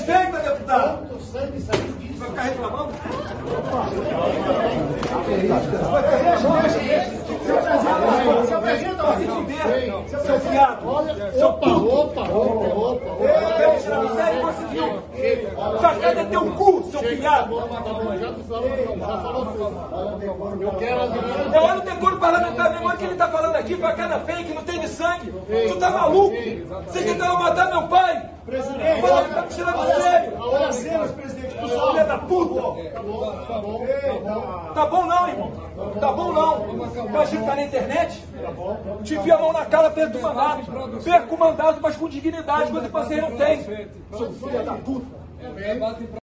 respeita, deputado. Quanto sangue saiu disso? Vai ficar reclamando? Se apresenta, Vai se fuder, seu viado. Olha, opa, opa, opa, opa, Eu quero tirar você e conseguiu. Facada é teu cu, seu viado. Eu quero. É olha o decoro parlamentar mesmo, olha o que ele tá falando aqui, facada fake, não tem de sangue. Tu tá maluco? Você tentou matar meu pai? Presidente, Fala que tá me tirando sério. cenas, presidente. Sua filha da puta. Tá bom, tá bom, tá bom. Tá bom não, irmão. Tá bom não. Imagina tá na internet. Te vi a mão na cara, perco o mandato. Perco o mandato, mas com dignidade, coisa que você não tem. Seu filho da puta.